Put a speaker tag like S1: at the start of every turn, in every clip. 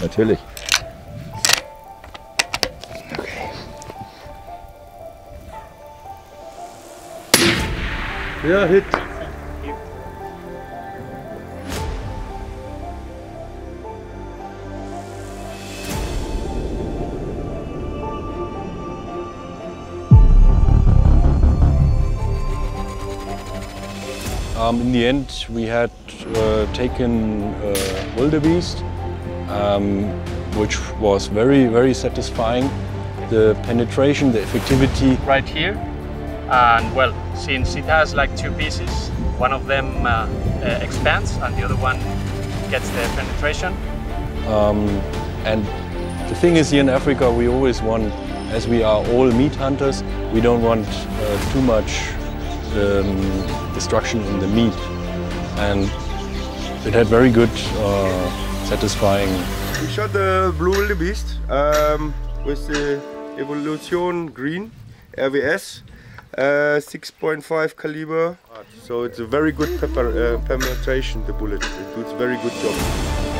S1: Natürlich.
S2: Ja, Hit.
S3: Um, in the end, we had uh, taken uh, wildebeest, um, which was very, very satisfying. The penetration, the effectivity.
S4: right here. And well, since it has like two pieces, one of them uh, uh, expands and the other one gets the penetration.
S3: Um, and the thing is, here in Africa, we always want, as we are all meat hunters, we don't want uh, too much um, destruction in the meat. And it had very good, uh, satisfying
S2: We shot the blue wildebeest um, with the Evolution Green RWS, uh, 6.5 caliber. So it's a very good pepper, uh, penetration, the bullet. It does very good job.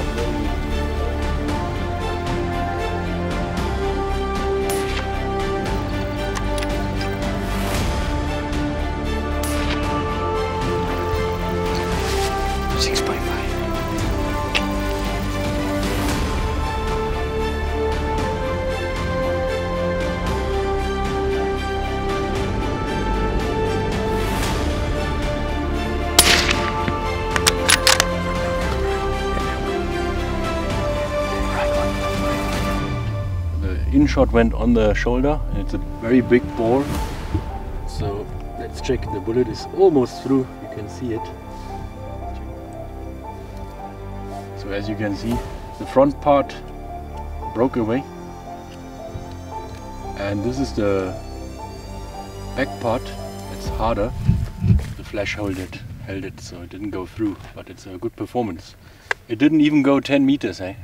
S3: The in shot went on the shoulder and it's a very big bore. So let's check. The bullet is almost through. You can see it. So as you can see, the front part broke away. And this is the back part. It's harder. The flash held it, held it, so it didn't go through. But it's a good performance. It didn't even go 10 meters, eh?